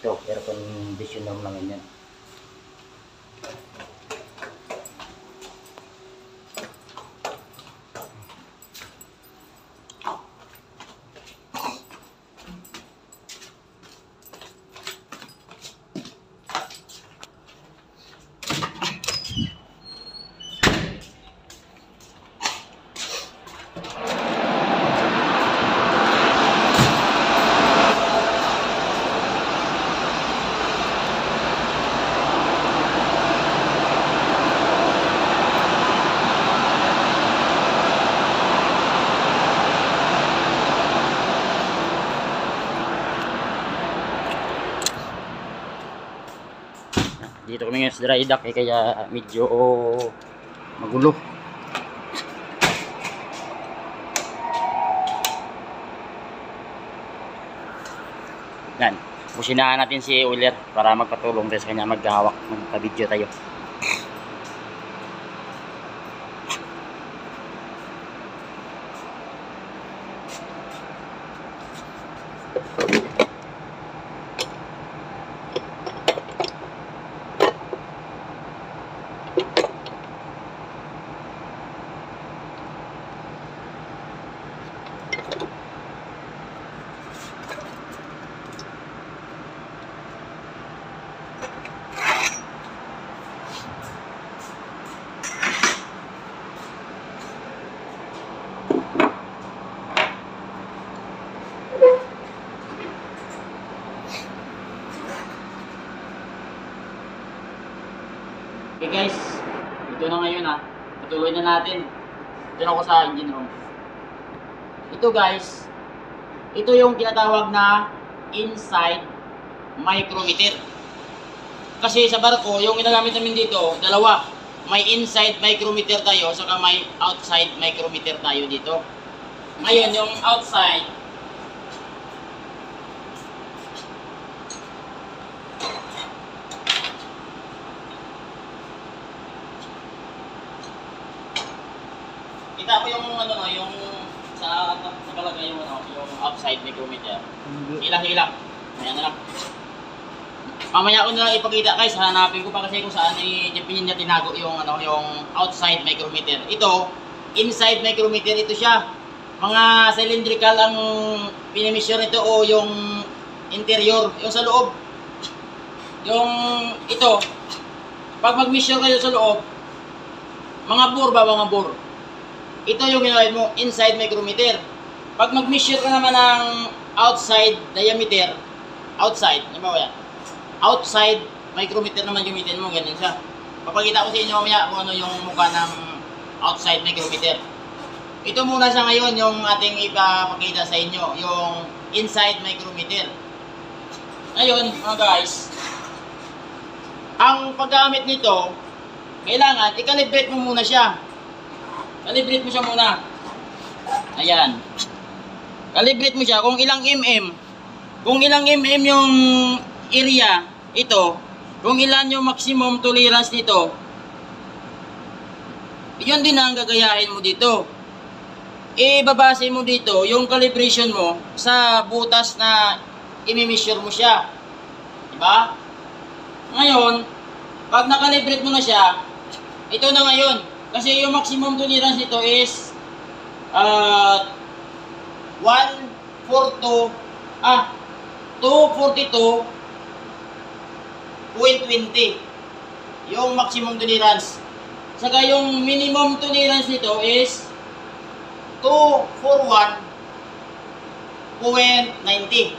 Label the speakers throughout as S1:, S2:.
S1: Ito, air conditioner naman yan. Dito kami ngayon sa dry dock eh, kaya medyo magulo. Yan. Businahan natin si Uller para magpatulong tayo sa kanya maghahawak. Magpa-video tayo. Guys, ito na ngayon ah. Patuloy na natin. Ito na ako sa engine room. Ito guys, ito yung tinatawag na inside micrometer. Kasi sa barko, yung ginagamit namin dito, dalawa. May inside micrometer tayo, saka may outside micrometer tayo dito. Ngayon, yung outside, kita ko yung ano no, yung sa nakalagay yung ano, yung outside micrometer. Hilang-hilang. Ayan na lang. Mamaya ko na lang ipakita guys, hanapin ko pa kasi kung saan ni Japin niya tinago yung ano, yung outside micrometer. Ito, inside micrometer ito siya. Mga cylindrical ang pinimeasure nito o yung interior, yung sa loob. Yung ito, pag mag-measure kayo sa loob, mga bore ba mga bore? Ito yung ginawin mo, inside micrometer. Pag mag-measure ka naman ng outside diameter, outside, ba yan? Outside micrometer naman gamitin mo, ganyan siya. Papakita ko sa inyo mamaya kung ano yung mukha ng outside micrometer. Ito muna sa ngayon yung ating ipapakita sa inyo, yung inside micrometer. Ngayon, mga guys, ang paggamit nito, kailangan i-calibrate mo muna siya. Calibrate mo siya muna. Ayan. Calibrate mo siya kung ilang mm. Kung ilang mm yung area, ito. Kung ilan yung maximum tolerance nito. Yun din ang gagayahin mo dito. Ibabase mo dito yung calibration mo sa butas na imi-measure mo siya. Diba? Ngayon, pag nakalibrate mo na siya, ito na ngayon. Kasi yung maximum tolerance nito is uh, 142 ah 242.20 yung maximum tolerance. Saka yung minimum tolerance nito is 241.90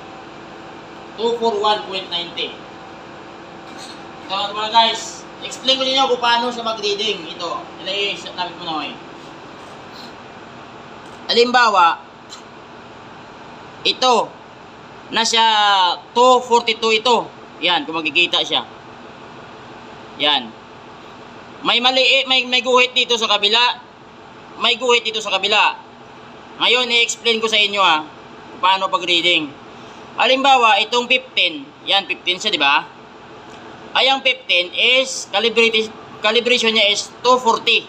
S1: 241.90 So mga guys, explain ko ninyo kung paano sa mag-reading ito. Ilagay sa tabi ko na eh. Halimbawa, ito, nasa 242 ito. Yan, kung makikita siya. Yan. May mali, may, may guhit dito sa kabila. May guhit dito sa kabila. Ngayon, i-explain ko sa inyo ah, kung paano pag-reading. Halimbawa, itong 15, yan 15 siya, di ba? Ay, ang 15 is, calibration niya is 240.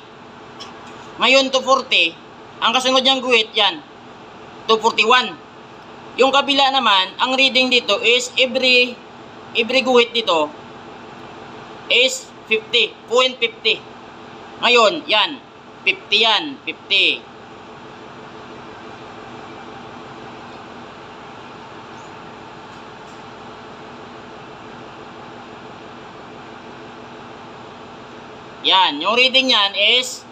S1: Ngayon, 240, ang kasunod niyang guhit, yan, 241. Yung kabila naman, ang reading dito is every every guhit dito is 50. 0.50. Ngayon, yan. 50 yan. 50. Yan, yung reading niyan is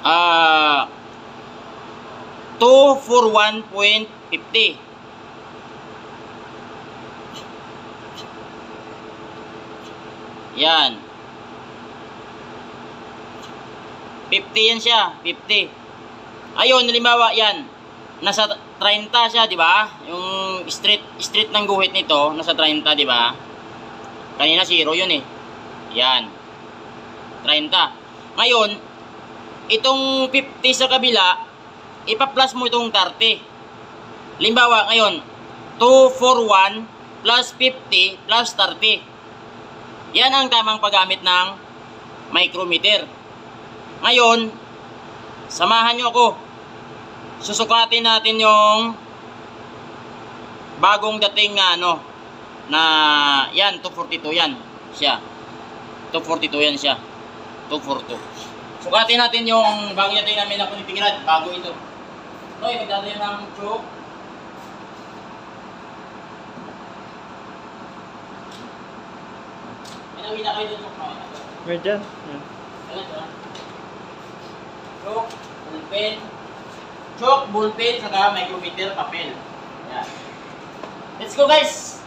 S1: ah 241.50. Yan. 50 yan siya, 50. Ayun, halimbawa yan. Nasa 30 siya, di ba? Yung street street ng guhit nito, nasa 30, di ba? Kanina zero yun eh. Yan. 30. Ngayon, itong 50 sa kabila, ipa-plus mo itong 30. Limbawa, ngayon, 241 plus 50 plus 30. Yan ang tamang paggamit ng micrometer. Ngayon, samahan nyo ako. Susukatin natin yung bagong dating na ano, na yan, 242 yan siya. 242 yan siya. 242. Sukatin natin yung bagong dating namin na punitingilad, bago ito. Ito, nagdadayo ng choke. May nakita kayo ko.
S2: Meron dyan. Yan.
S1: Ayan, ito na. Chalk, ballpen. Chalk, ballpen, saka micrometer, papel. Ayan. Let's go guys!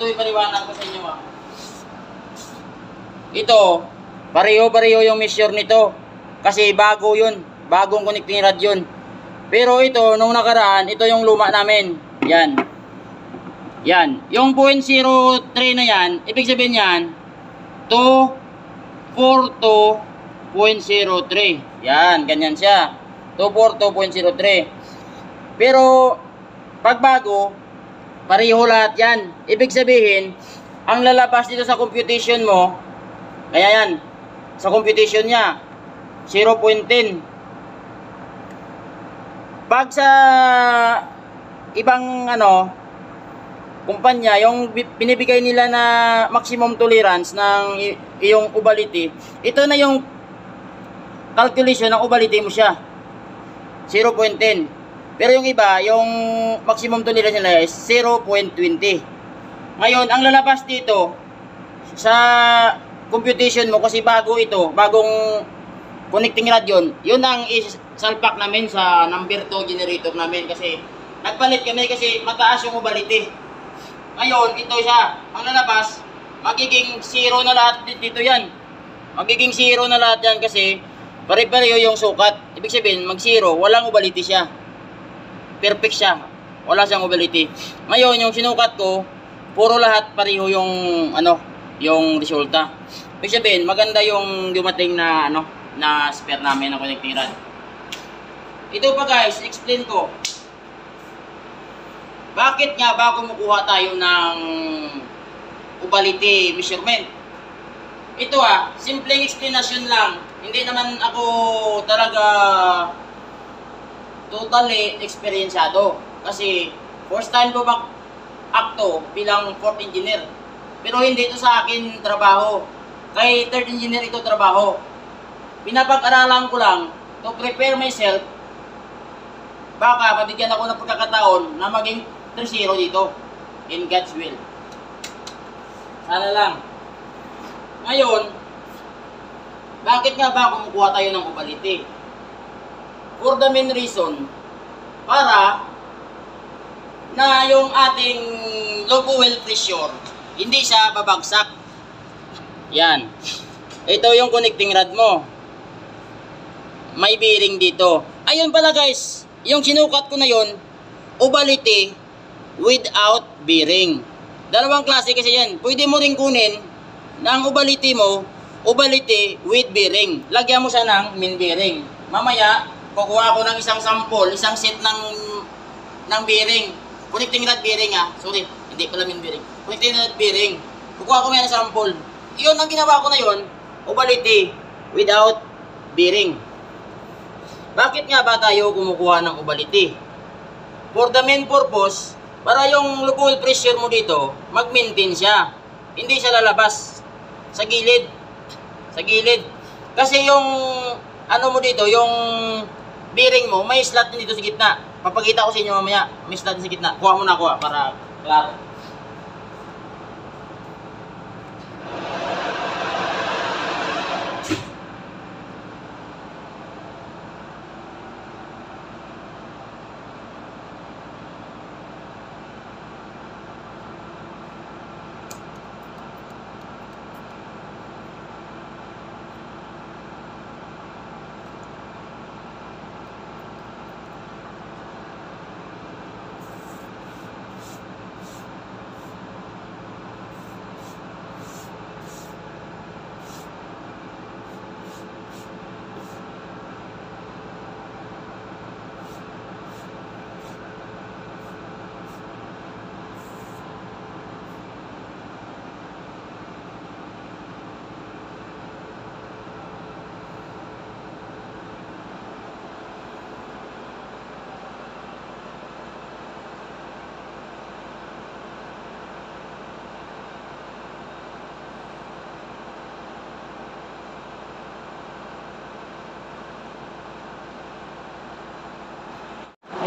S1: Ito yung paliwanag ko sa inyo ah. Ito, pareho-pareho yung measure nito. Kasi bago yun, bagong connecting rod yun. Pero ito, nung nakaraan, ito yung luma namin. Yan. Yan. Yung 0.03 na yan, ibig sabihin yan, 242.03. Yan, ganyan siya. 242.03. Pero, pag bago, pareho lahat yan. Ibig sabihin, ang lalabas dito sa computation mo, kaya yan, sa computation niya, 0.10. Pag sa ibang ano, kumpanya, yung bi- binibigay nila na maximum tolerance ng iyong ubality, ito na yung calculation ng ubality mo siya. 0.10. Pero yung iba, yung maximum tolerance nila is 0.20. Ngayon, ang lalabas dito sa computation mo kasi bago ito, bagong connecting rod yun, yun ang isalpak namin sa number 2 generator namin kasi nagpalit kami kasi mataas yung ubality. Ngayon, ito siya, ang lalabas, magiging zero na lahat di- dito yan. Magiging zero na lahat yan kasi pare-pareho yung sukat. Ibig sabihin, mag zero, walang ubality siya. Perfect siya. Wala siyang ubality. Ngayon, yung sinukat ko, puro lahat pareho yung ano, yung resulta. Ibig sabihin, maganda yung dumating na ano, na spare namin ng connecting rod. Ito pa guys, explain ko. Bakit nga ba kumukuha tayo ng ubality measurement? Ito ah, simpleng explanation lang. Hindi naman ako talaga totally experiencado. Kasi first time ko mag akto bilang fourth engineer. Pero hindi ito sa akin trabaho. Kay third engineer ito trabaho. Pinapag-aralan ko lang to prepare myself baka mabigyan ako ng pagkakataon na maging 3-0 dito in God's will. Sana lang. Ngayon, bakit nga ba kumukuha tayo ng ubaliti? For the main reason, para na yung ating low fuel pressure, hindi siya babagsak. Yan. Ito yung connecting rod mo. May bearing dito. Ayun pala guys, yung sinukat ko na yon, ubality without bearing. Dalawang klase kasi yan. Pwede mo rin kunin ng ubality mo, ubality with bearing. Lagyan mo siya ng main bearing. Mamaya, kukuha ako ng isang sample, isang set ng ng bearing. Connecting rod bearing ah. Sorry, hindi pala main bearing. Connecting rod bearing. Kukuha ko ng sample. Iyon ang ginawa ko na yon, ubality without bearing. Bakit nga ba tayo kumukuha ng ubality? For the main purpose, para yung fuel pressure mo dito, mag-maintain siya. Hindi siya lalabas sa gilid. Sa gilid. Kasi yung ano mo dito, yung bearing mo, may slot din dito sa gitna. Papakita ko sa inyo mamaya, may slot din sa gitna. Kuha mo na kuha para klaro.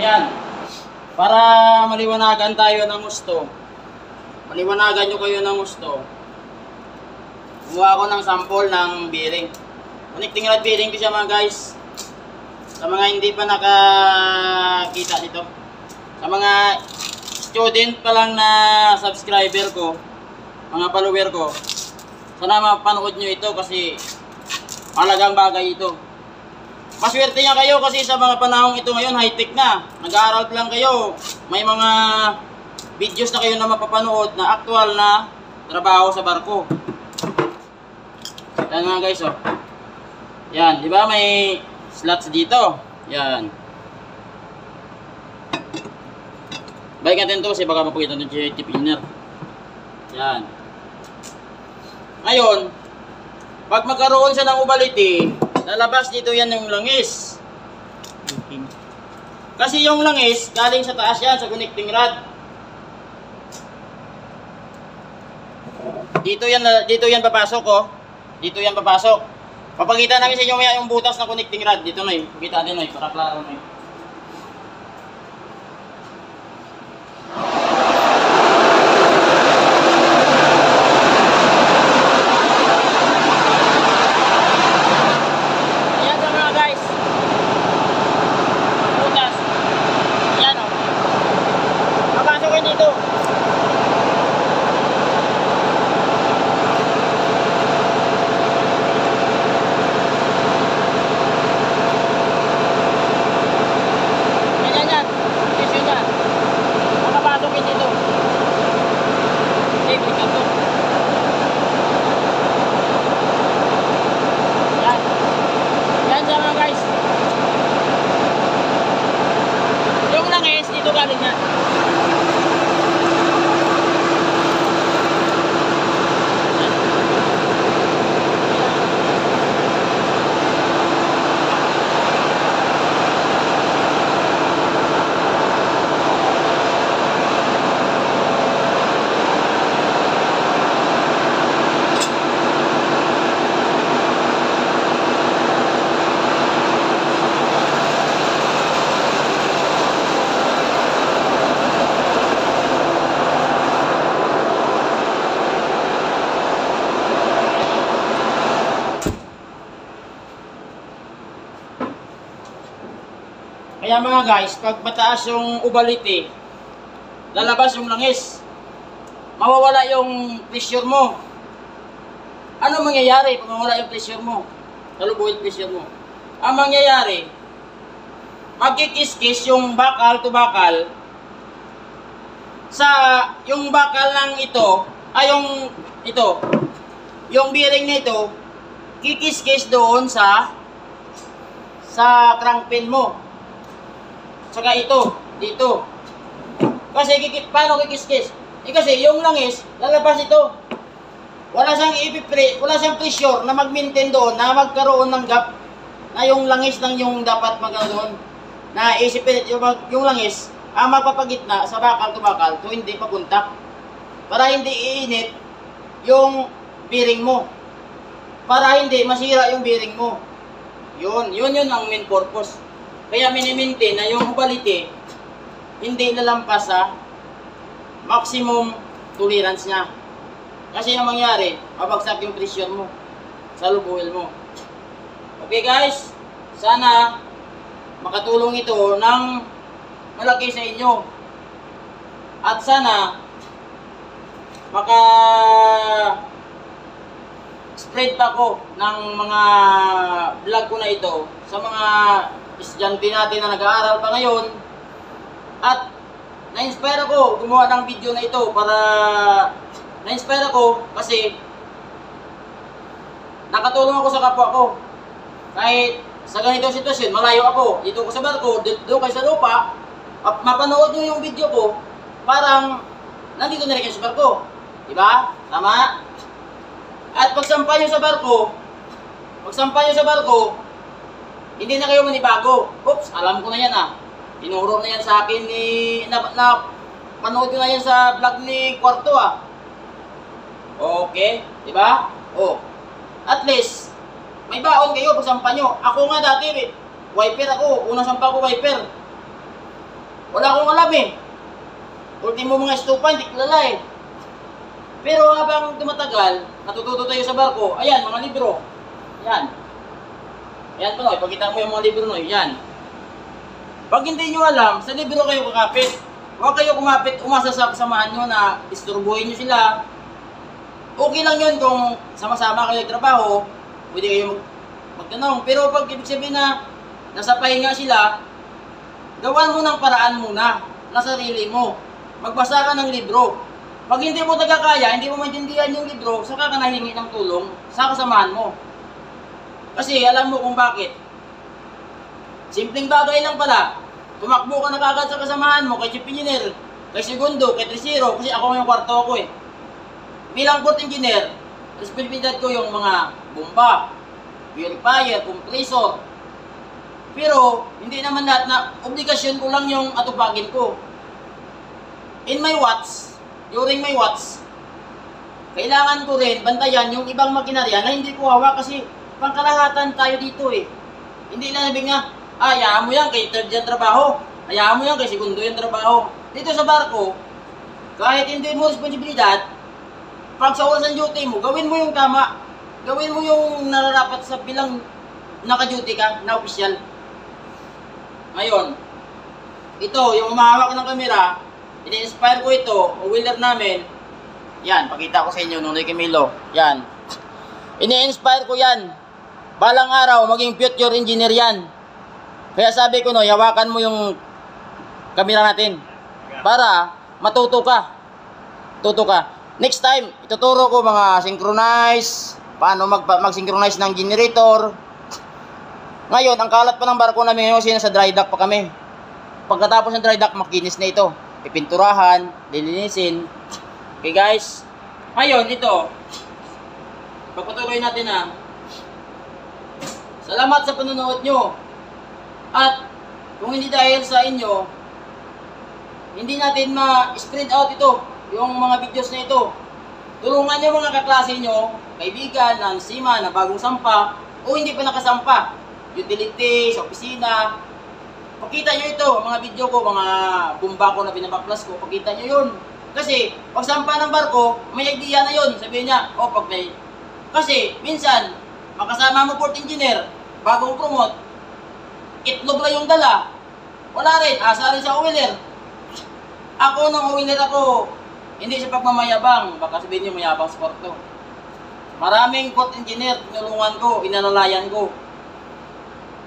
S1: Ayan. Para maliwanagan tayo ng gusto. Maliwanagan nyo kayo ng gusto. Kumuha ako ng sample ng bearing. Connecting rod bearing ko siya mga guys. Sa mga hindi pa nakakita dito. Sa mga student pa lang na subscriber ko, mga follower ko, sana mapanood nyo ito kasi malagang bagay ito. Maswerte nga kayo kasi sa mga panahong ito ngayon, high-tech na. Nag-aaral lang kayo. May mga videos na kayo na mapapanood na actual na trabaho sa barko. Yan mga guys, oh. Yan, di ba may slots dito? Yan. Balik natin to kasi baka mapagkita ng tip inner. Yan. Ngayon, pag magkaroon siya ng ubality, lalabas dito yan yung langis. Kasi yung langis, galing sa taas yan, sa connecting rod. Dito yan, dito yan papasok, oh. Dito yan papasok. Papakita namin sa inyo maya yung butas ng connecting rod. Dito na eh. Pakita din na eh, para klaro na eh. 下い。Kaya mga guys, pag mataas yung ubality, lalabas yung langis. Mawawala yung pressure mo. Ano mangyayari pag mawala yung pressure mo? Kalubuhin pressure mo. Ang mangyayari, magkikis-kis yung bakal to bakal sa yung bakal ng ito, ay yung ito, yung bearing na ito, kikis-kis doon sa sa crank pin mo. Saka ito, dito. Kasi kikit, paano kikis-kis? Eh kasi yung langis, lalabas ito. Wala siyang ipipre, wala siyang pressure na mag-maintain doon, na magkaroon ng gap na yung langis lang yung dapat magano doon. Na isipin yung, yung langis, ang magpapagitna sa bakal to bakal to hindi papunta. Para hindi iinit yung bearing mo. Para hindi masira yung bearing mo. Yun, yun yun ang main purpose. Kaya minimaintain na yung quality hindi lalampas sa maximum tolerance niya. Kasi ang mangyari, mabagsak yung pressure mo sa lube mo. Okay guys, sana makatulong ito ng malaki sa inyo. At sana maka spread pa ko ng mga vlog ko na ito sa mga estudyante natin na nag-aaral pa ngayon at na-inspire ako gumawa ng video na ito para na-inspire ako kasi nakatulong ako sa kapwa ko kahit sa ganitong sitwasyon, malayo ako, dito ko sa barko, doon kayo sa lupa, mapanood nyo yung video ko, parang nandito na rin kayo sa barko. Di ba? Tama? At pagsampa nyo sa barko, pagsampa nyo sa barko, hindi na kayo manibago. Oops, alam ko na yan ah. Tinuro na yan sa akin ni, na, na panood ko na yan sa vlog ni Kwarto ah. Okay, di ba? Oh. At least, may baon kayo pag sampa nyo. Ako nga dati, eh, wiper ako. Unang sampa ko wiper. Wala akong alam eh. Ultimo mga estupa, hindi kilala eh. Pero habang tumatagal, natututo tayo sa barko, ayan, mga libro. Yan. Yan pa, ipakita mo yung mga libro no, yan. Pag hindi nyo alam, sa libro kayo kakapit. Huwag kayo kumapit, umasa sa nyo na isturbuhin nyo sila. Okay lang yun kung sama-sama kayo trabaho, pwede kayo mag magtanong. Pero pag ibig sabihin na nasa pahinga sila, gawan mo ng paraan muna na sarili mo. Magbasa ka ng libro. Pag hindi mo tagakaya, hindi mo maintindihan yung libro, saka ka nahingi ng tulong sa kasamahan mo. Kasi alam mo kung bakit. Simpleng bagay lang pala. Tumakbo ka na kagad sa kasamahan mo, kay Chief Engineer, kay Segundo, kay Tresero, kasi ako yung kwarto ko eh. Bilang port engineer, responsibilidad ko yung mga bomba, purifier, compressor. Pero, hindi naman lahat na obligasyon ko lang yung atupagin ko. In my watch, during my watch, kailangan ko rin bantayan yung ibang makinarya na hindi ko hawak kasi pangkalahatan tayo dito eh. Hindi lang sabi nga, ah, mo yan kay third yan trabaho. Hayaan mo yan kay segundo yan trabaho. Dito sa barko, kahit hindi mo responsibilidad, pag sa oras ng duty mo, gawin mo yung tama. Gawin mo yung nararapat sa bilang naka-duty ka, na official. Ngayon, ito, yung umahawak ng kamera, ini-inspire ko ito, o wheeler namin, yan, pakita ko sa inyo, Nonoy Camilo, yan. Ini-inspire ko yan. Balang araw, maging future engineer yan. Kaya sabi ko, no, hawakan mo yung kamera natin. Para matuto ka. Tuto ka. Next time, ituturo ko mga synchronize, paano mag mag-synchronize ng generator. Ngayon, ang kalat pa ng barko namin ngayon kasi nasa dry dock pa kami. Pagkatapos ng dry dock, makinis na ito. Pipinturahan, lilinisin. Okay guys, ngayon ito, pagpatuloy natin na Salamat sa panonood nyo. At kung hindi dahil sa inyo, hindi natin ma-spread out ito, yung mga videos na ito. Tulungan nyo mga kaklase nyo, kaibigan, na sima, na bagong sampa, o hindi pa nakasampa. Utility, sa opisina. Pakita nyo ito, mga video ko, mga bumba ko na binabaklas ko, pakita nyo yun. Kasi, pag sampa ng barko, may idea na yun. Sabihin niya, oh, pag may... Kasi, minsan, makasama mo port engineer, bagong promote, itlog lang yung dala. Wala rin, asa rin sa oiler. Ako nung oiler ako, hindi sa pagmamayabang, baka sabihin niyo mayabang sa kwarto. Maraming port engineer, tinulungan ko, inalalayan ko.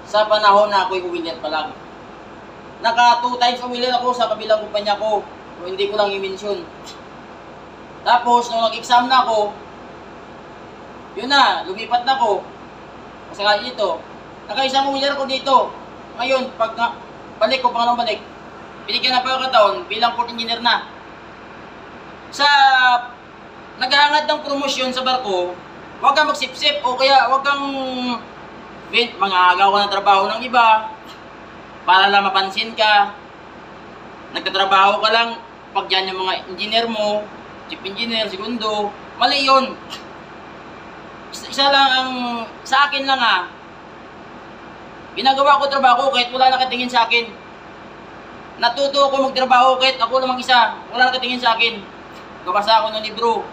S1: Sa panahon na ako'y oiler pa lang. Naka two times oiler ako sa kabilang kumpanya ko. Kung hindi ko lang i-mention. Tapos, nung nag-exam na ako, yun na, lumipat na ako. Kasi nga dito, naka-isang oiler ko dito. Ngayon, pag nga, balik ko, pangalawang balik, binigyan na pa ako kataon bilang port engineer na. Sa naghahangad ng promosyon sa barko, huwag kang magsipsip o kaya huwag kang bin, mga agaw ka ng trabaho ng iba para lang mapansin ka. Nagtatrabaho ka lang pag yan yung mga engineer mo, chief engineer, segundo, mali yun. Isa, isa lang ang, sa akin lang ah, ginagawa ko trabaho kahit wala nakatingin sa akin. Natuto ako magtrabaho kahit ako lang mag-isa, wala nakatingin sa akin. Gabasa ako ng libro.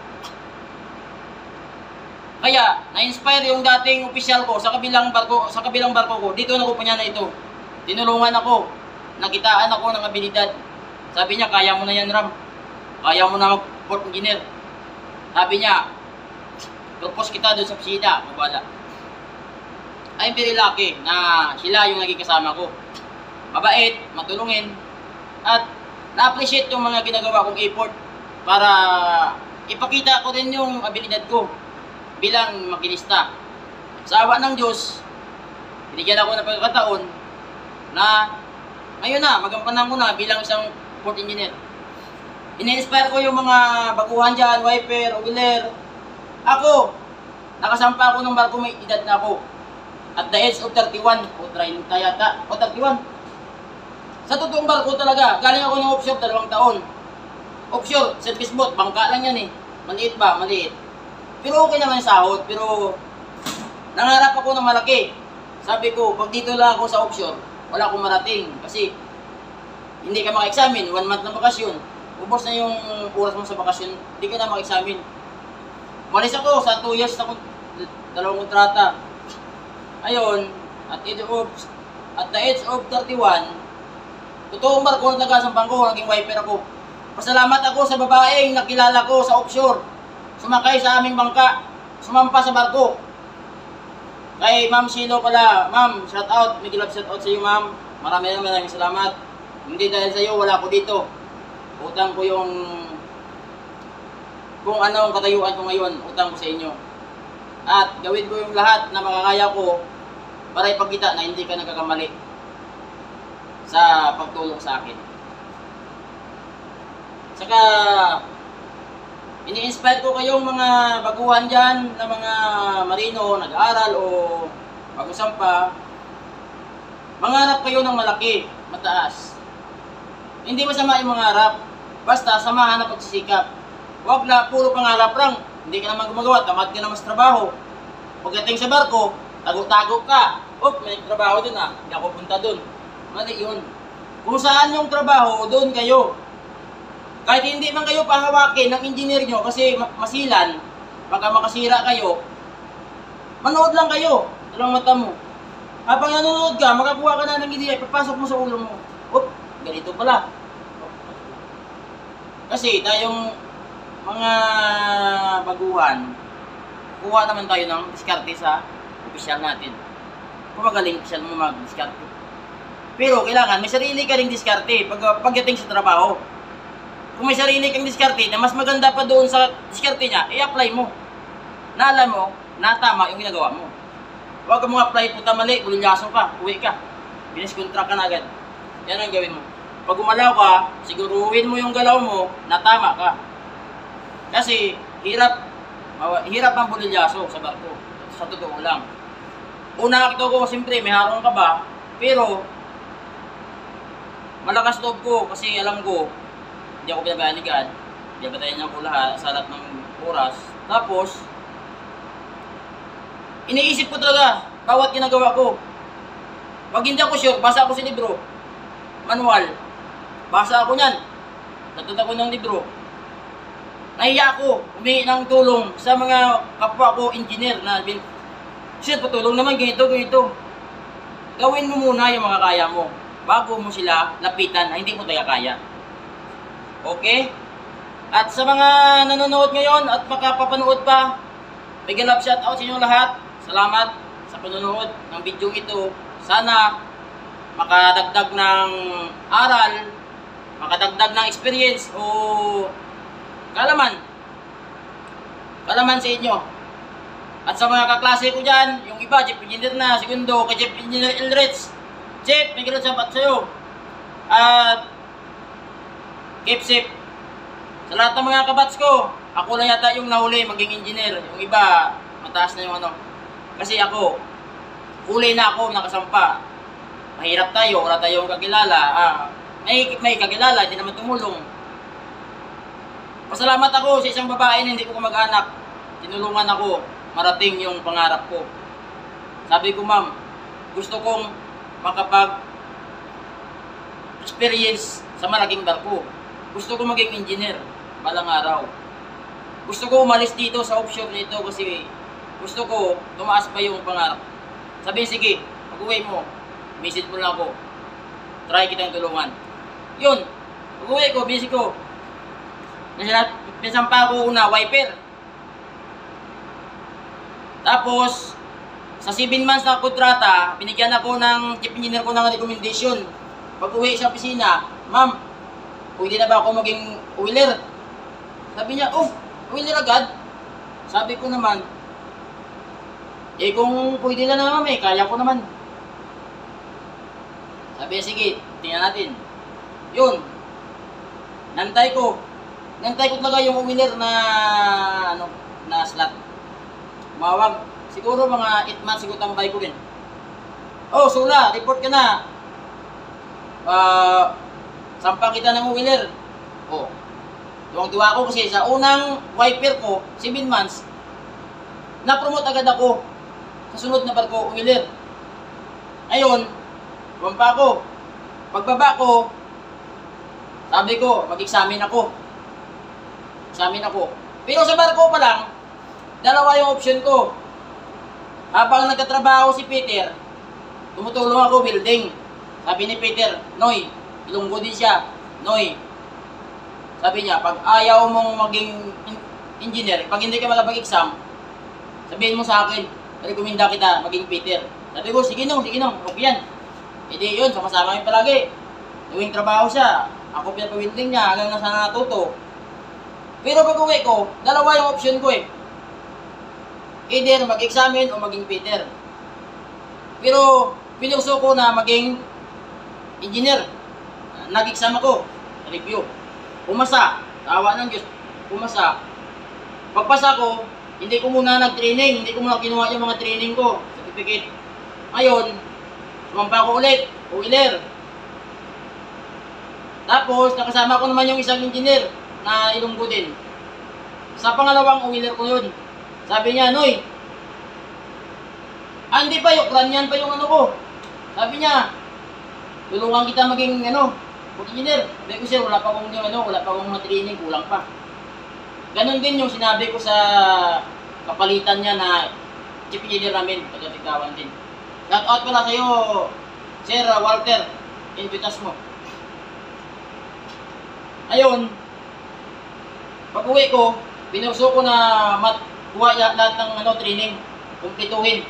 S1: Kaya, na-inspire yung dating opisyal ko sa kabilang barko, sa kabilang barko ko. Dito na ko na ito. Tinulungan ako. Nakitaan ako ng abilidad. Sabi niya, kaya mo na yan, Ram. Kaya mo na mag-port engineer. Sabi niya, propose kita doon sa pisina. Mabala. I'm very lucky na sila yung naging kasama ko. Mabait, matulungin, at na-appreciate yung mga ginagawa kong effort para ipakita ko rin yung abilidad ko bilang makinista. Sa awa ng Diyos, binigyan ako ng pagkakataon na ngayon na, magampanan ko na bilang isang port engineer. Ina-inspire ko yung mga baguhan dyan, wiper, oiler. Ako, nakasampa ako ng barko may edad na ako. At the age of 31, o 30 yata, o 31. Sa totoong barko talaga, galing ako ng offshore dalawang taon. Offshore, service boat, bangka lang yan eh. Maliit ba? Maliit. Pero okay naman sahod, pero nangarap ako ng malaki. Sabi ko, pag dito lang ako sa offshore, wala akong marating. Kasi hindi ka maka-examine, one month na bakasyon. Ubos na yung oras mo sa bakasyon, hindi ka na maka-examine. Malis ako sa 2 years na dalawang kontrata. Ayun, at age of, at the age of 31, totoong barko na nagasampang ko, naging wiper ako. Pasalamat ako sa babaeng nakilala ko sa offshore. Sumakay sa aming bangka, sumampa sa barko. Kay Ma'am Sino pala, Ma'am, shout out, may love shout out sa iyo, Ma'am. Maraming maraming salamat. Hindi dahil sa iyo, wala ko dito. Utang ko yung kung ano ang katayuan ko ngayon, utang ko sa inyo. At gawin ko yung lahat na makakaya ko para ipagkita na hindi ka nagkakamali sa pagtulong sa akin. Saka, ini-inspire ko kayong mga baguhan dyan na mga marino, nag-aaral o bagusang pa. Mangarap kayo ng malaki, mataas. Hindi masama yung mangarap, basta samahan na pagsisikap. Huwag na puro pangarap lang, hindi ka naman gumagawa, tamad ka naman sa trabaho. Pagdating sa barko, tago-tago ka. Op, may trabaho dun ah, hindi ako punta dun. Mali yun. Kung saan yung trabaho, doon kayo. Kahit hindi man kayo pahawakin ng engineer nyo kasi ma- masilan, baka makasira kayo, manood lang kayo. Talang mata mo. Habang nanonood ka, makakuha ka na ng ideya, papasok mo sa ulo mo. Op, ganito pala. Kasi tayong mga baguhan, kuha naman tayo ng diskarte sa opisyal natin. Kung magaling opisyal mo mag-diskarte. Pero kailangan may sarili ka ring diskarte pag pagdating sa trabaho. Kung may sarili kang diskarte na mas maganda pa doon sa diskarte niya, i-apply mo. Na alam mo, na tama yung ginagawa mo. Huwag ka mo apply, puta mali, bulilyaso ka, uwi ka. Binis-contract ka na agad. Yan ang gawin mo. Pag umalaw ka, siguruhin mo yung galaw mo na tama ka. Kasi hirap hirap ang bulilyaso sa barko. Sa totoo lang. Una nakita ko, siyempre, may harong ka ba? Pero, malakas loob ko kasi alam ko, hindi ako pinabayaan ni God. Biyabatayan niya ko lahat sa lahat ng oras. Tapos, iniisip ko talaga, bawat ginagawa ko. Pag hindi ako sure, basa ako sa libro. Manual. Basa ako niyan. Natuto ko ng libro. Nahiya ako, humingi ng tulong sa mga kapwa ko engineer na bin, Sir, patulong naman, ganito, ganito. Gawin mo muna yung mga kaya mo. bago mo sila lapitan na hindi mo talaga kaya. Okay? At sa mga nanonood ngayon at makapapanood pa, big love shout out sa inyo lahat. Salamat sa panonood ng video ito. Sana makadagdag ng aral, makadagdag ng experience o kalaman. Kalaman sa inyo. At sa mga kaklase ko dyan, yung iba, Chief Engineer na, segundo, kay Chief Engineer Elrich. Chief, may kilot sapat sa'yo. At, keep safe. Sa lahat ng mga kabats ko, ako lang yata yung nahuli maging engineer. Yung iba, mataas na yung ano. Kasi ako, huli na ako, nakasampa. Mahirap tayo, wala tayong kakilala. Ah, may, may kakilala, hindi naman tumulong. Pasalamat ako sa isang babae na hindi ko mag-anak. Tinulungan ako, marating yung pangarap ko. Sabi ko, ma'am, gusto kong makapag experience sa malaking barko. Gusto ko maging engineer balang araw. Gusto ko umalis dito sa offshore nito kasi gusto ko tumaas pa yung pangarap. Sabi sige, pag uwi mo, message mo lang ako. Try kitang tulungan. Yun, pag uwi ko, busy ko. Nasa, pinsan pa ako una, wiper. Tapos, sa 7 months na kontrata, binigyan ako ng chief engineer ko ng recommendation. Pag uwi sa opisina, ma'am, pwede na ba ako maging wheeler? Sabi niya, oh, wheeler agad? Sabi ko naman, eh kung pwede na naman eh, kaya ko naman. Sabi sige, tingnan natin. Yun, nantay ko. Nantay ko talaga yung wheeler na, ano, na slot. Mawag, siguro mga 8 months siguro tambay ko rin. Oh, Sula, report ka na. Ah, sampang kita ng wheeler. Oh, tuwang-tuwa ako kasi sa unang wiper ko, 7 months, na-promote agad ako sa sunod na barko, wheeler. Ngayon, tuwang pa ako. Pagbaba ko, sabi ko, mag-examine ako. Examine ako. Pero sa barko pa lang, dalawa yung option ko. Habang nagkatrabaho si Peter, tumutulong ako building. Sabi ni Peter, Noy, ilunggo din siya. Noy, sabi niya, pag ayaw mong maging in- engineer, pag hindi ka makapag-exam, sabihin mo sa akin, rekomenda kita maging Peter. Sabi ko, sige nung, sige nung, okay yan. Hindi yun, sama-sama kami palagi. Tuwing trabaho siya, ako pinapawinding niya hanggang nasa natuto. Pero pag uwi ko, dalawa yung option ko eh. Either mag-examine o maging Peter. Pero pinuso ko na maging engineer. Nag-exam ako, review. Pumasa, tawa ng Diyos, pumasa. Pagpasa ko, hindi ko muna nag-training, hindi ko muna kinuha yung mga training ko, certificate. Ngayon, sumampa ko ulit, wheeler. Tapos, nakasama ko naman yung isang engineer na ilunggo din. Sa pangalawang wheeler ko yun. Sabi niya, Noy, ah, hindi pa yung yan pa yung ano ko. Sabi niya, tulungan kita maging ano, engineer. Sabi ko sir, wala pa akong ano, wala pa akong training, kulang pa. Ganon din yung sinabi ko sa kapalitan niya na chief engineer namin, taga-tigawan din. Shout out pala sa'yo, Sir Walter, invitas mo. Ayun, pag uwi ko, pinurso ko na mat kuha lahat ng ano, training, kumplituhin.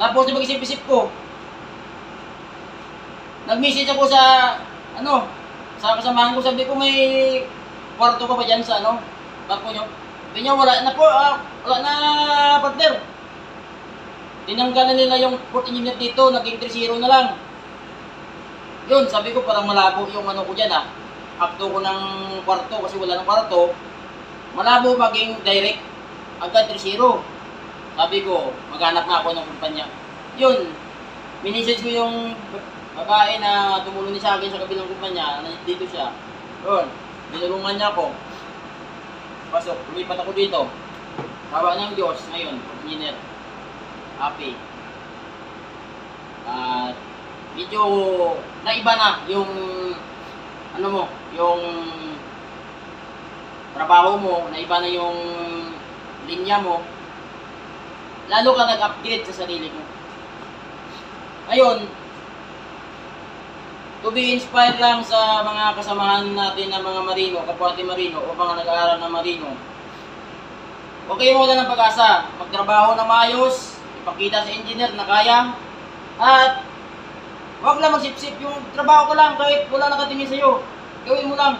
S1: Tapos mag-isip-isip ko, nag-message ako sa, ano, sa kasamahan ko, sabi ko may kwarto ka ba dyan sa ano, barko nyo? Sabi wala na po, ah, wala na partner. Tinanggal na nila yung port engineer dito, naging 3-0 na lang. Yun, sabi ko parang malabo yung ano ko dyan ah. Akto ko ng kwarto kasi wala ng kwarto. Malabo maging direct. Agad 3-0. Sabi ko, maghanap nga ako ng kumpanya. Yun, minisage ko yung babae na tumulong niya sa akin sa kabilang kumpanya, dito siya. Yun, binulungan niya ako. Pasok, lumipat ako dito. Hawa ng Diyos ngayon, engineer. Happy. At medyo naiba na yung ano mo, yung trabaho mo, naiba na yung linya mo. Lalo ka nag-upgrade sa sarili mo. Ngayon, to be inspired lang sa mga kasamahan natin na mga marino, kapwa marino o mga nag-aaral ng marino. Huwag kayong wala ng pag-asa. Magtrabaho na maayos, ipakita sa engineer na kaya, at huwag lang magsipsip yung trabaho ko lang kahit wala nakatingin sa'yo. Gawin mo lang.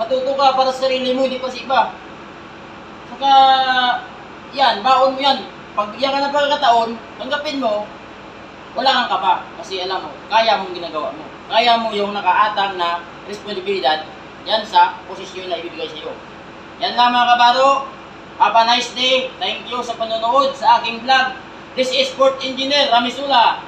S1: Matuto ka para sa sarili mo, hindi pa sa iba. Saka, yan, baon mo yan. Pag bigyan ka ng pagkakataon, tanggapin mo, wala kang kapa. Kasi alam mo, kaya mong ginagawa mo. Kaya mo yung nakaatang na responsibilidad yan sa posisyon na ibibigay sa iyo. Yan lang mga kabaro. Have a nice day. Thank you sa panonood sa aking vlog. This is Sport Engineer Ramisula.